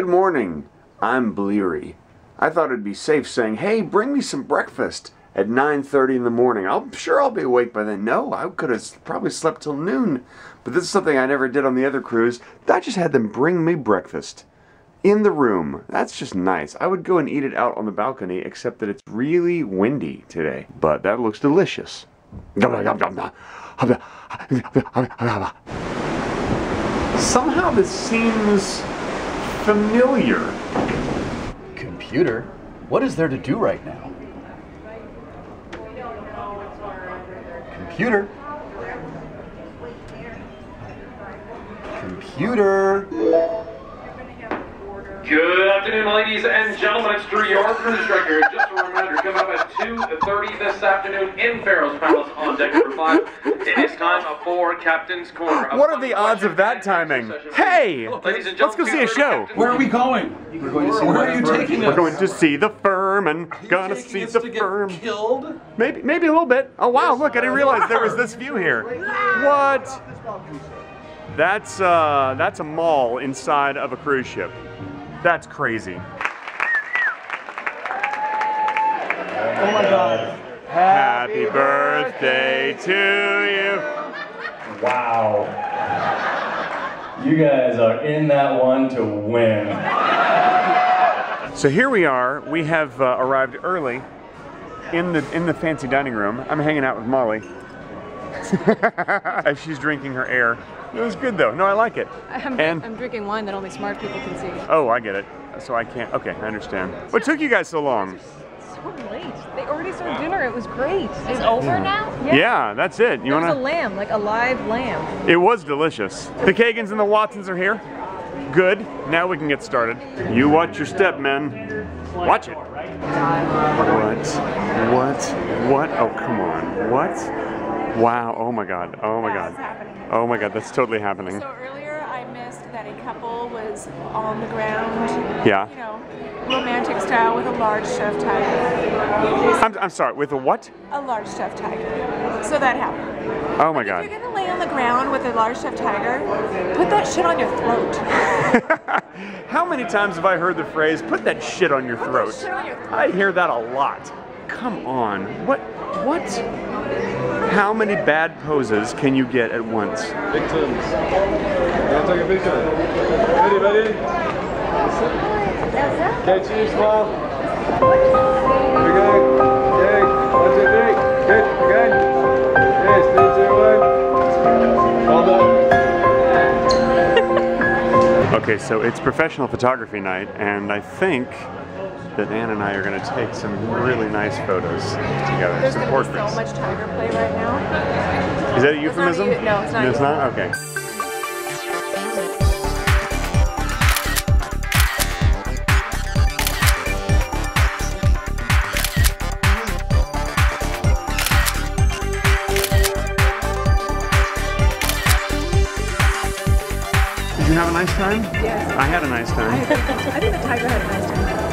Good morning. I'm Bleary. I thought it'd be safe saying, "Hey, bring me some breakfast." At 9:30 in the morning. I'm sure I'll be awake by then. No, I could have probably slept till noon. But this is something I never did on the other cruise. I just had them bring me breakfast in the room. That's just nice. I would go and eat it out on the balcony, except that it's really windy today. But that looks delicious. Somehow this seems familiar. Computer? What is there to do right now? Computer? Computer? Good afternoon, ladies and gentlemen. It's Drew, your cruise director. Just a coming up at 2.30 this afternoon in Pharaoh's Palace on deck number 5. It is time for Captain's Corner. What are the odds of that timing? Hey! Ladies and Let's go see a show. Captain's Where are we going? We're going to see Where are you First. taking We're going to see the firm and gonna see the to get firm. Killed? Maybe, maybe a little bit. Oh wow! Look, I didn't realize there was this view here. What? That's uh, that's a mall inside of a cruise ship. That's crazy. Oh my god. Happy birthday to you. Wow. You guys are in that one to win. So here we are. We have uh, arrived early in the in the fancy dining room. I'm hanging out with Molly as she's drinking her air. It was good though. No, I like it. I'm, And- I'm drinking wine that only smart people can see. Oh, I get it. So I can't. Okay, I understand. What took you guys so long? So late. They already served dinner. It was great. It's over now? Yeah. Yeah, that's it. You There was a wanna? lamb, like a live lamb. It was delicious. The Kagans and the Watsons are here. Good. Now we can get started. You watch your step, men. Watch it. What? What? What? Oh, come on. What? Wow. Oh my God. Oh my God. Oh my God. That's totally happening. So earlier I missed that a couple was on the ground, Yeah. you know, romantic style with a large chef tiger. I'm, I'm sorry. With a what? A large chef tiger. So that happened. Oh my If you're gonna lay on the ground with a large chef tiger, put that shit on your throat. How many times have I heard the phrase "put that shit on your Put that shit on your throat. I hear that a lot. Come on. What? What? How many bad poses can you get at once? Victims. Wanna take a picture? Ready, ready? Okay, cheers, smile. Here we go. Okay, one, two, three. Good, again. Yes, three, two, one. Well done. Okay, so it's professional photography night, and I think that Anne and I are going to take some really nice photos together. There's some portraits. so much tiger play right now. Is that a It's not a euphemism? no, it's not a It's not? Okay. Did you have a nice time? Yes. I had a nice time. I think the tiger had a nice time.